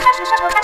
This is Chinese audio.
开始上课。